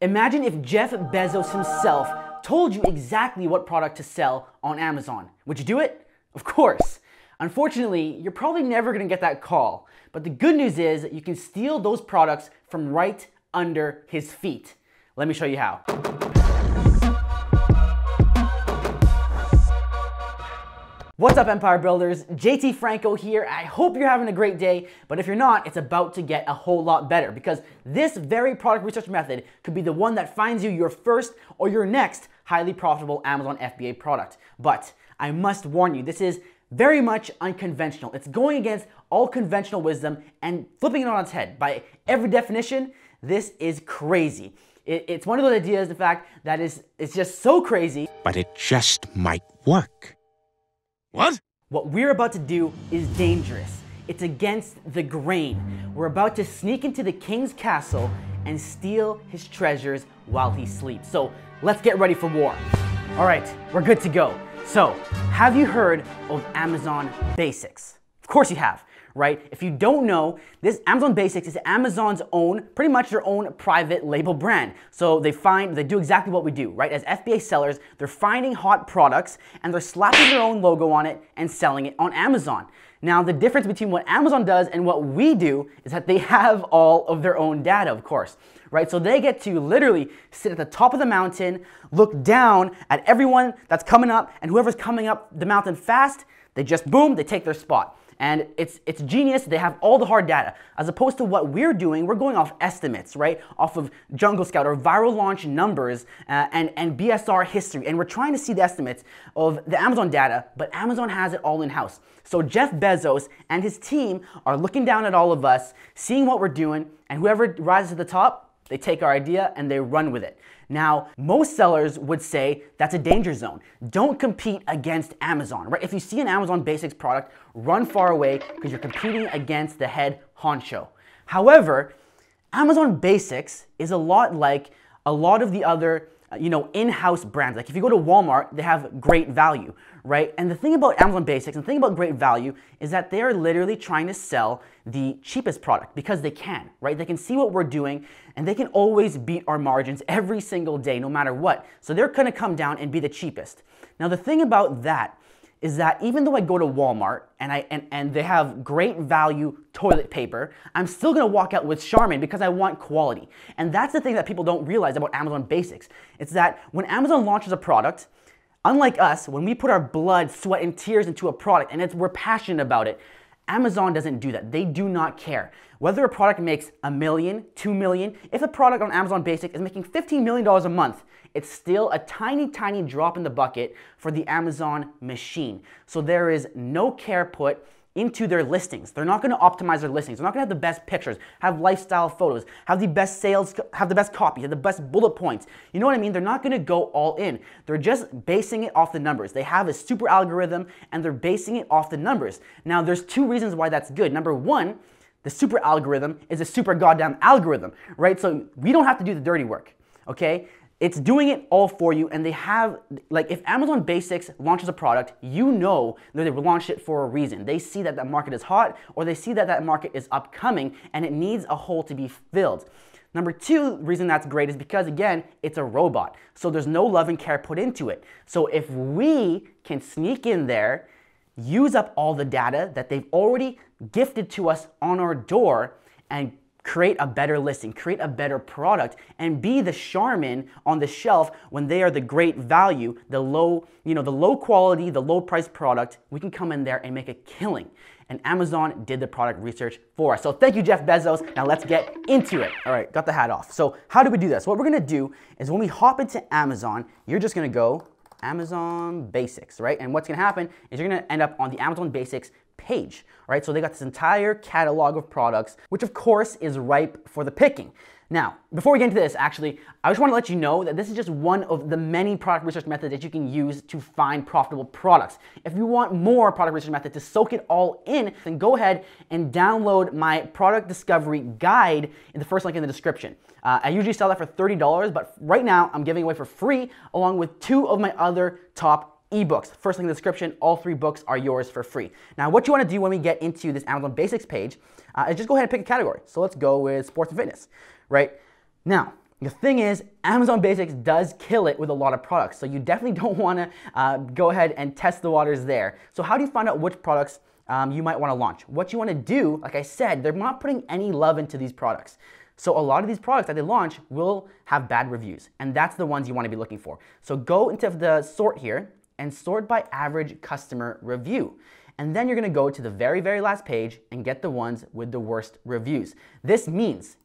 Imagine if Jeff Bezos himself told you exactly what product to sell on Amazon. Would you do it? Of course. Unfortunately, you're probably never gonna get that call. But the good news is you can steal those products from right under his feet. Let me show you how. What's up, Empire Builders? JT Franco here. I hope you're having a great day, but if you're not, it's about to get a whole lot better because this very product research method could be the one that finds you your first or your next highly profitable Amazon FBA product. But I must warn you, this is very much unconventional. It's going against all conventional wisdom and flipping it on its head. By every definition, this is crazy. it's one of those ideas, in fact, that is it's just so crazy. But it just might work. What? What we're about to do is dangerous. It's against the grain. We're about to sneak into the king's castle and steal his treasures while he sleeps. So let's get ready for war. All right, we're good to go. So, have you heard of Amazon Basics? Of course you have right? If you don't know, this Amazon Basics is Amazon's own, pretty much their own private label brand. So they find, they do exactly what we do, right? As FBA sellers, they're finding hot products and they're slapping their own logo on it and selling it on Amazon. Now, the difference between what Amazon does and what we do is that they have all of their own data, of course, right? So they get to literally sit at the top of the mountain, look down at everyone that's coming up, and whoever's coming up the mountain fast, they just boom, they take their spot. And it's, it's genius. They have all the hard data. As opposed to what we're doing, we're going off estimates, right? Off of Jungle Scout or viral launch numbers uh, and, and BSR history. And we're trying to see the estimates of the Amazon data, but Amazon has it all in house. So Jeff Bezos and his team are looking down at all of us, seeing what we're doing, and whoever rises to the top, they take our idea and they run with it. Now, most sellers would say that's a danger zone. Don't compete against Amazon, right? If you see an Amazon Basics product, run far away because you're competing against the head honcho. However, Amazon Basics is a lot like a lot of the other Uh, you know, in-house brands. Like if you go to Walmart, they have great value, right? And the thing about Amazon Basics and the thing about great value is that they're literally trying to sell the cheapest product because they can, right? They can see what we're doing and they can always beat our margins every single day, no matter what. So they're gonna come down and be the cheapest. Now the thing about that is that even though I go to Walmart and, I, and, and they have great value toilet paper, I'm still gonna walk out with Charmin because I want quality. And that's the thing that people don't realize about Amazon Basics. It's that when Amazon launches a product, unlike us, when we put our blood, sweat, and tears into a product and it's we're passionate about it, Amazon doesn't do that. They do not care. Whether a product makes a million, two million, if a product on Amazon Basic is making $15 million a month, it's still a tiny, tiny drop in the bucket for the Amazon machine. So there is no care put into their listings. They're not going to optimize their listings. They're not going to have the best pictures, have lifestyle photos, have the best sales, have the best copy, have the best bullet points. You know what I mean? They're not going to go all in. They're just basing it off the numbers. They have a super algorithm and they're basing it off the numbers. Now, there's two reasons why that's good. Number one, the super algorithm is a super goddamn algorithm, right? So we don't have to do the dirty work, okay? It's doing it all for you, and they have, like, if Amazon Basics launches a product, you know that they launched it for a reason. They see that that market is hot, or they see that that market is upcoming, and it needs a hole to be filled. Number two reason that's great is because, again, it's a robot. So there's no love and care put into it. So if we can sneak in there, use up all the data that they've already gifted to us on our door, and create a better listing, create a better product, and be the Charmin on the shelf when they are the great value, the low, you know, the low quality, the low price product. We can come in there and make a killing. And Amazon did the product research for us. So thank you, Jeff Bezos. Now let's get into it. All right, got the hat off. So how do we do this? What we're gonna do is when we hop into Amazon, you're just gonna go Amazon Basics, right? And what's gonna happen is you're gonna end up on the Amazon Basics page, right? So they got this entire catalog of products, which of course is ripe for the picking. Now, before we get into this, actually, I just want to let you know that this is just one of the many product research methods that you can use to find profitable products. If you want more product research method to soak it all in, then go ahead and download my product discovery guide in the first link in the description. Uh, I usually sell that for $30, but right now I'm giving away for free along with two of my other top ebooks. First link in the description, all three books are yours for free. Now, what you want to do when we get into this Amazon Basics page uh, is just go ahead and pick a category. So let's go with sports and fitness, right? Now, The thing is, Amazon Basics does kill it with a lot of products. So you definitely don't want to uh, go ahead and test the waters there. So how do you find out which products um, you might want to launch? What you want to do, like I said, they're not putting any love into these products. So a lot of these products that they launch will have bad reviews, and that's the ones you want to be looking for. So go into the sort here and sort by average customer review. And then you're gonna go to the very, very last page and get the ones with the worst reviews. This means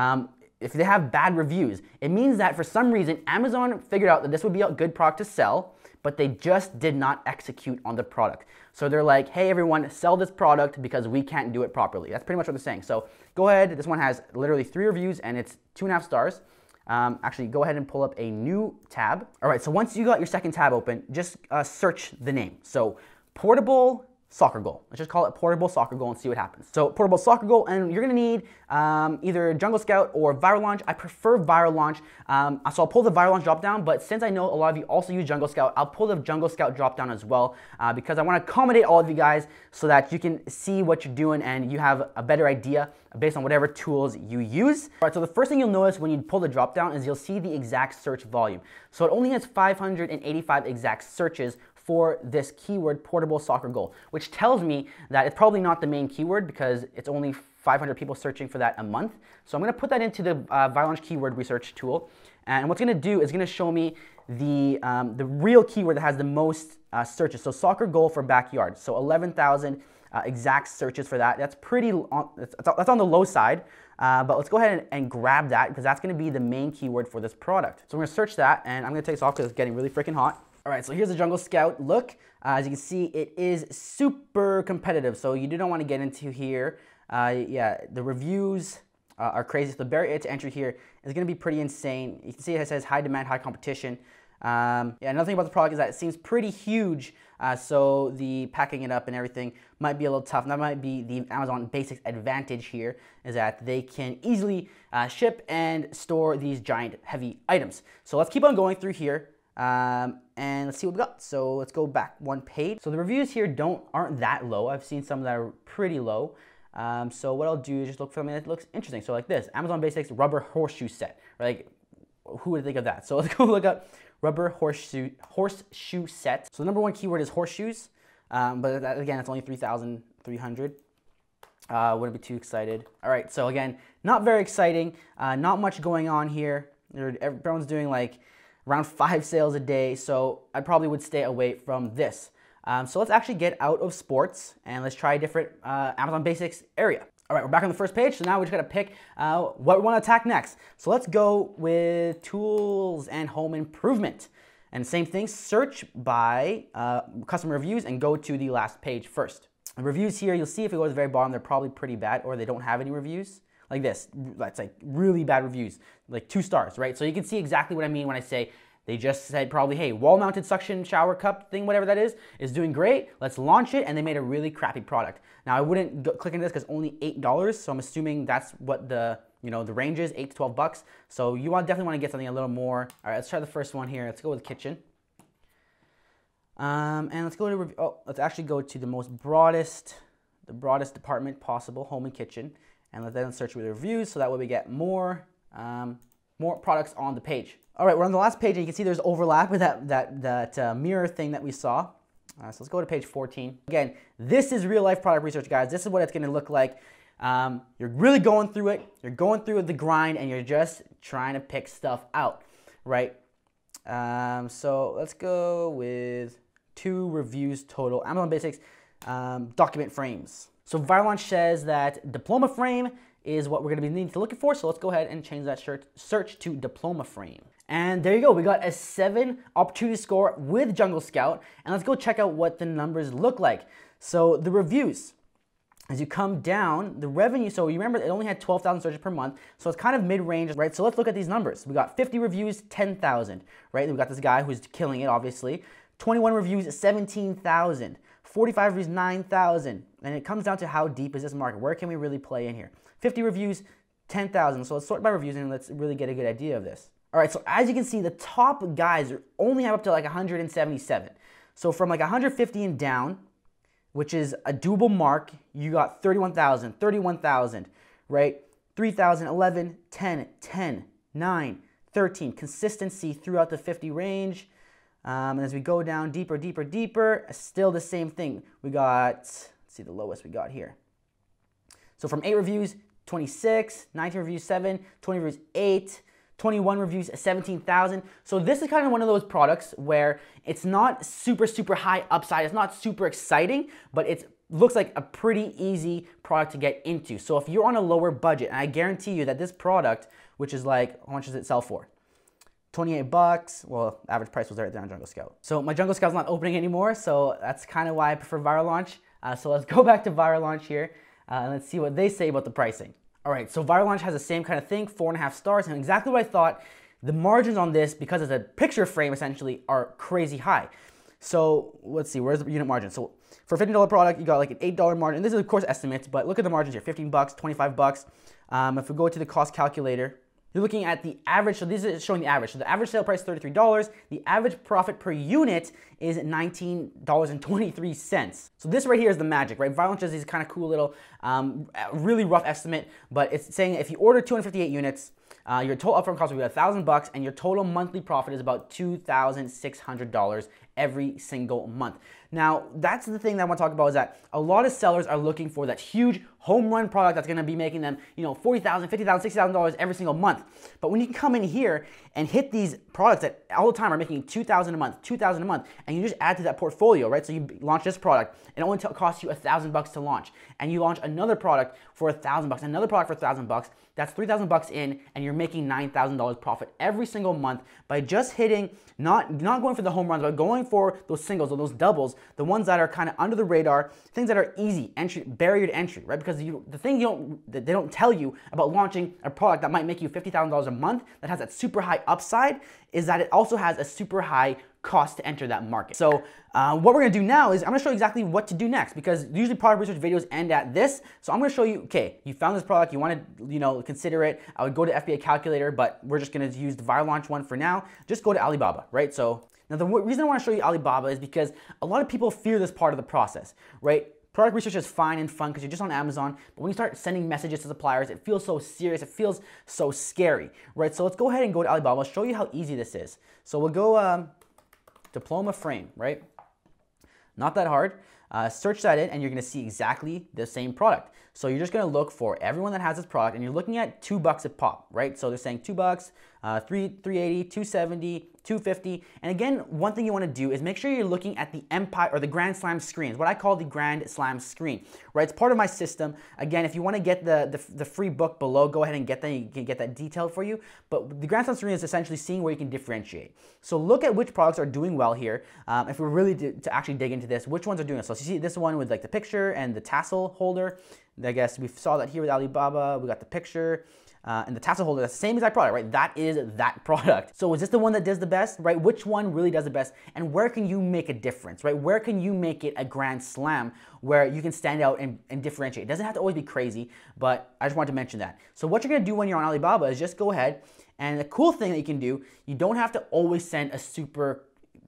um, if they have bad reviews, it means that for some reason Amazon figured out that this would be a good product to sell, but they just did not execute on the product. So they're like, hey everyone, sell this product because we can't do it properly. That's pretty much what they're saying. So go ahead, this one has literally three reviews and it's two and a half stars. Um, actually, go ahead and pull up a new tab. All right, so once you got your second tab open, just uh, search the name. So portable soccer goal. Let's just call it portable soccer goal and see what happens. So portable soccer goal, and you're gonna need um, either Jungle Scout or Viral Launch. I prefer Viral Launch, um, so I'll pull the Viral Launch drop down, but since I know a lot of you also use Jungle Scout, I'll pull the Jungle Scout drop down as well uh, because I wanna accommodate all of you guys so that you can see what you're doing and you have a better idea based on whatever tools you use. All right, so the first thing you'll notice when you pull the drop down is you'll see the exact search volume. So it only has 585 exact searches for this keyword portable soccer goal, which tells me that it's probably not the main keyword because it's only 500 people searching for that a month. So I'm gonna put that into the uh, keyword research tool. And what's gonna do is gonna show me the, um, the real keyword that has the most uh, searches. So soccer goal for backyard. So 11,000 uh, exact searches for that. That's pretty, on, that's, that's on the low side. Uh, but let's go ahead and, and grab that because that's gonna be the main keyword for this product. So I'm gonna search that and I'm gonna take this off because it's getting really freaking hot. All right, so here's the Jungle Scout look. Uh, as you can see, it is super competitive, so you do not want to get into here. Uh, yeah, the reviews uh, are crazy. So the barrier to entry here is going to be pretty insane. You can see it says high demand, high competition. Um, yeah, another thing about the product is that it seems pretty huge, uh, so the packing it up and everything might be a little tough. And that might be the Amazon Basics advantage here, is that they can easily uh, ship and store these giant heavy items. So let's keep on going through here. Um, and let's see what we got. So let's go back one page. So the reviews here don't aren't that low. I've seen some that are pretty low. Um, so what I'll do is just look for something that looks interesting. So like this, Amazon Basics rubber horseshoe set. Like, who would think of that? So let's go look up rubber horseshoe horseshoe set. So the number one keyword is horseshoes, um, but that, again, it's only 3,300. Uh, wouldn't be too excited. All right, so again, not very exciting. Uh, not much going on here. Everyone's doing like around five sales a day, so I probably would stay away from this. Um, so let's actually get out of sports and let's try a different uh, Amazon Basics area. All right, we're back on the first page, so now we just gotta pick uh, what we wanna attack next. So let's go with tools and home improvement. And same thing, search by uh, customer reviews and go to the last page first. The reviews here, you'll see if you go to the very bottom, they're probably pretty bad or they don't have any reviews like this. That's like really bad reviews, like two stars, right? So you can see exactly what I mean when I say they just said probably, hey, wall-mounted suction shower cup thing, whatever that is, is doing great. Let's launch it, and they made a really crappy product. Now I wouldn't go, click into this because only eight dollars, so I'm assuming that's what the you know the range is, eight to twelve bucks. So you want definitely want to get something a little more. All right, let's try the first one here. Let's go with kitchen. Um, and let's go to oh, let's actually go to the most broadest, the broadest department possible, home and kitchen and let them search with reviews so that way we get more, um, more products on the page. All right, we're on the last page and you can see there's overlap with that, that, that uh, mirror thing that we saw. Uh, so let's go to page 14. Again, this is real life product research, guys. This is what it's gonna look like. Um, you're really going through it, you're going through the grind, and you're just trying to pick stuff out, right? Um, so let's go with two reviews total. Amazon Basics um, document frames. So Viral says that diploma frame is what we're gonna be needing to looking for. So let's go ahead and change that search to diploma frame. And there you go, we got a seven opportunity score with Jungle Scout. And let's go check out what the numbers look like. So the reviews, as you come down, the revenue, so you remember it only had 12,000 searches per month, so it's kind of mid-range, right? So let's look at these numbers. We got 50 reviews, 10,000, right? we got this guy who's killing it, obviously. 21 reviews, 17,000. 45 reviews, 9,000. And it comes down to how deep is this market? Where can we really play in here? 50 reviews, 10,000. So let's sort by reviews and let's really get a good idea of this. All right, so as you can see, the top guys only have up to like 177. So from like 150 and down, which is a doable mark, you got 31,000, 31,000, right? 3,000, 11, 10, 10, 9, 13. Consistency throughout the 50 range. Um, and as we go down deeper, deeper, deeper, still the same thing. We got, let's see the lowest we got here. So from 8 reviews, 26, 19 reviews, 7, 20 reviews, 8, 21 reviews, 17,000. So this is kind of one of those products where it's not super, super high upside. It's not super exciting, but it looks like a pretty easy product to get into. So if you're on a lower budget, and I guarantee you that this product, which is like, how much does it sell for? 28 bucks. Well, average price was right there on Jungle Scout. So my Jungle Scout's not opening anymore, so that's kind of why I prefer Viral Launch. Uh, so let's go back to Viral Launch here, uh, and let's see what they say about the pricing. All right, so Viral Launch has the same kind of thing, four and a half stars, and exactly what I thought. The margins on this, because it's a picture frame essentially, are crazy high. So let's see, where's the unit margin? So for a $15 product, you got like an $8 margin. This is of course estimates, but look at the margins here, 15 bucks, 25 bucks. Um, if we go to the cost calculator, you're looking at the average, so this is showing the average. So the average sale price is $33. The average profit per unit is $19.23. So this right here is the magic, right? Viral Launch is these kind of cool little, um, really rough estimate, but it's saying if you order 258 units, uh, your total upfront cost will be a thousand bucks, and your total monthly profit is about two thousand six hundred dollars every single month. Now, that's the thing that I want to talk about is that a lot of sellers are looking for that huge home run product that's going to be making them, you know, $40,000, $50,000, $60,000 every single month. But when you come in here and hit these products that all the time are making 2,000 a month, 2,000 a month, and you just add to that portfolio, right? So you launch this product, and it only costs you a thousand bucks to launch, and you launch another product for a thousand bucks, another product for a thousand bucks. That's 3,000 bucks in, and you're making $9,000 profit every single month by just hitting, not not going for the home runs, but going for those singles or those doubles, the ones that are kind of under the radar, things that are easy entry, barrier to entry, right? Because you, the thing you don't, they don't tell you about launching a product that might make you $50,000 a month that has that super high upside is that it also has a super high cost to enter that market. So uh, what we're gonna do now is I'm gonna show you exactly what to do next because usually product research videos end at this. So I'm gonna show you, okay, you found this product, you wanna you know, consider it. I would go to FBA calculator, but we're just gonna use the viral launch one for now. Just go to Alibaba, right? So now the reason I wanna show you Alibaba is because a lot of people fear this part of the process, right? Product research is fine and fun because you're just on Amazon, but when you start sending messages to suppliers, it feels so serious, it feels so scary, right? So let's go ahead and go to Alibaba. I'll show you how easy this is. So we'll go um, diploma frame, right? Not that hard. Uh, search that in and you're gonna see exactly the same product. So you're just gonna look for everyone that has this product and you're looking at two bucks a pop, right? So they're saying two bucks, uh, three, 380, 270, 250. And again, one thing you wanna do is make sure you're looking at the Empire or the Grand Slam screens, what I call the Grand Slam screen, right? It's part of my system. Again, if you wanna get the, the, the free book below, go ahead and get that. You can get that detailed for you. But the Grand Slam screen is essentially seeing where you can differentiate. So look at which products are doing well here. Um, if we're really to, to actually dig into this, which ones are doing it. So you see this one with like the picture and the tassel holder. I guess we saw that here with Alibaba. We got the picture. Uh, and the tassel holder, the same exact product, right? That is that product. So is this the one that does the best, right? Which one really does the best? And where can you make a difference, right? Where can you make it a grand slam where you can stand out and, and differentiate? It doesn't have to always be crazy, but I just wanted to mention that. So what you're gonna do when you're on Alibaba is just go ahead and the cool thing that you can do, you don't have to always send a super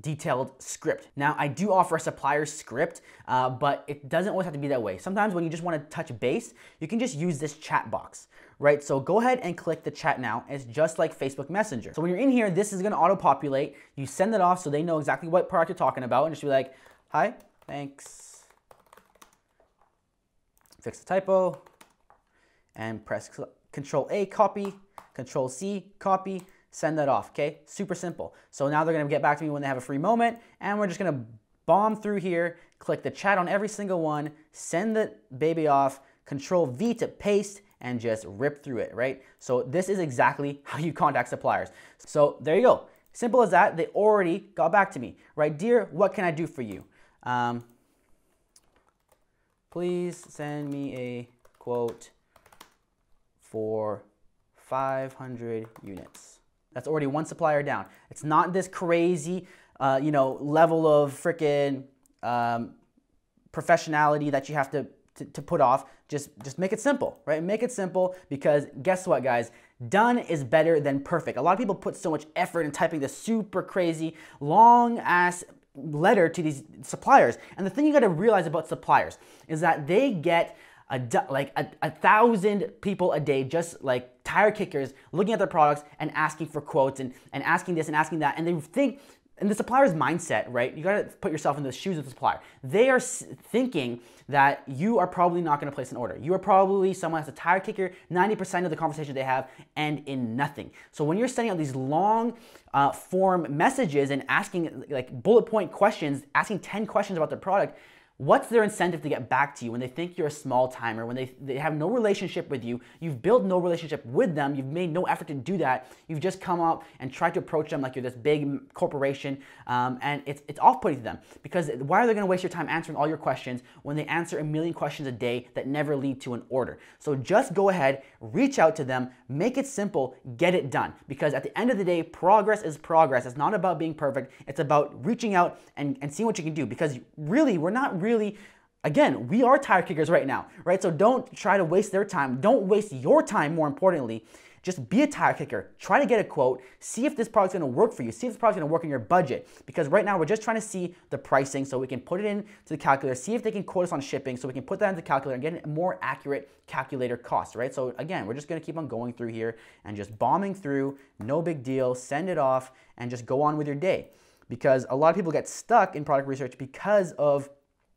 detailed script. Now, I do offer a supplier script, uh, but it doesn't always have to be that way. Sometimes when you just want to touch base, you can just use this chat box, right? So go ahead and click the chat now. It's just like Facebook Messenger. So when you're in here, this is gonna auto-populate. You send it off so they know exactly what product you're talking about and just be like, hi, thanks. Fix the typo and press Control A, copy, Control C, copy, send that off, okay? Super simple. So now they're gonna get back to me when they have a free moment, and we're just gonna bomb through here, click the chat on every single one, send the baby off, control V to paste, and just rip through it, right? So this is exactly how you contact suppliers. So there you go. Simple as that. They already got back to me, right? Dear, what can I do for you? Um, please send me a quote for 500 units. That's already one supplier down. It's not this crazy, uh, you know, level of freaking um, professionality that you have to, to, to put off. Just, just make it simple, right? Make it simple because guess what, guys? Done is better than perfect. A lot of people put so much effort in typing this super crazy, long ass letter to these suppliers. And the thing you gotta realize about suppliers is that they get a, like a, a thousand people a day just like tire kickers looking at their products and asking for quotes and, and asking this and asking that. And they think, and the supplier's mindset, right? You gotta put yourself in the shoes of the supplier. They are thinking that you are probably not gonna place an order. You are probably someone that's a tire kicker, 90% of the conversation they have end in nothing. So when you're sending out these long uh, form messages and asking like bullet point questions, asking 10 questions about their product, What's their incentive to get back to you when they think you're a small timer, when they, they have no relationship with you, you've built no relationship with them, you've made no effort to do that, you've just come up and tried to approach them like you're this big corporation, um, and it's, it's off putting to them because why are they gonna waste your time answering all your questions when they answer a million questions a day that never lead to an order? So just go ahead, reach out to them, make it simple, get it done. Because at the end of the day, progress is progress. It's not about being perfect, it's about reaching out and, and seeing what you can do because really, we're not really again, we are tire kickers right now, right? So don't try to waste their time. Don't waste your time, more importantly. Just be a tire kicker. Try to get a quote. See if this product's gonna work for you. See if this product's gonna work in your budget. Because right now we're just trying to see the pricing so we can put it into the calculator, see if they can quote us on shipping so we can put that into the calculator and get a more accurate calculator cost, right? So again, we're just gonna keep on going through here and just bombing through, no big deal, send it off and just go on with your day. Because a lot of people get stuck in product research because of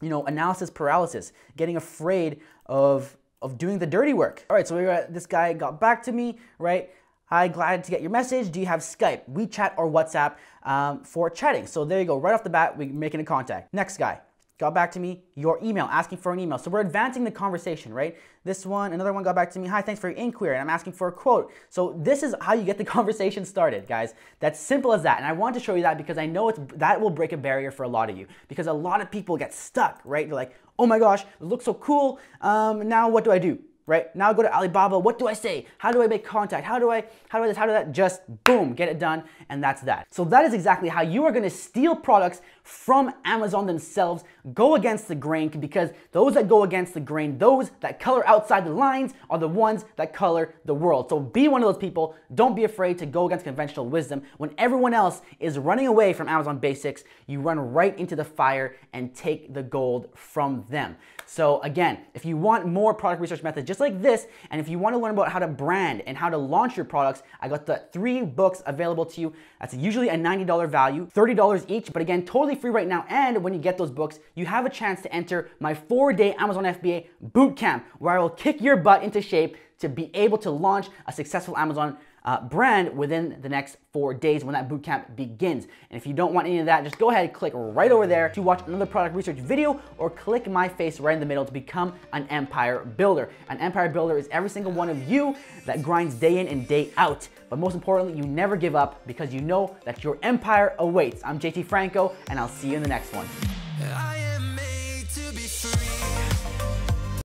you know, analysis paralysis, getting afraid of, of doing the dirty work. All right, so we got, this guy got back to me, right? Hi, glad to get your message. Do you have Skype, WeChat, or WhatsApp um, for chatting? So there you go, right off the bat, we're making a contact. Next guy, got back to me, your email, asking for an email. So we're advancing the conversation, right? This one, another one got back to me, hi, thanks for your inquiry, and I'm asking for a quote. So this is how you get the conversation started, guys. That's simple as that. And I want to show you that because I know it's that will break a barrier for a lot of you. Because a lot of people get stuck, right? They're like, oh my gosh, it looks so cool. Um, now what do I do? Right? Now I go to Alibaba. What do I say? How do I make contact? How do I, how do I this, how do that? Just boom, get it done. And that's that. So that is exactly how you are gonna steal products from Amazon themselves, go against the grain because those that go against the grain, those that color outside the lines are the ones that color the world. So be one of those people. Don't be afraid to go against conventional wisdom. When everyone else is running away from Amazon basics, you run right into the fire and take the gold from them. So again, if you want more product research methods just like this, and if you want to learn about how to brand and how to launch your products, I got the three books available to you. That's usually a $90 value, $30 each, but again, totally free right now. And when you get those books, you have a chance to enter my four-day Amazon FBA bootcamp, where I will kick your butt into shape to be able to launch a successful Amazon uh, brand within the next four days when that bootcamp begins. And if you don't want any of that, just go ahead and click right over there to watch another product research video or click my face right in the middle to become an empire builder. An empire builder is every single one of you that grinds day in and day out. But most importantly, you never give up because you know that your empire awaits. I'm JT Franco, and I'll see you in the next one.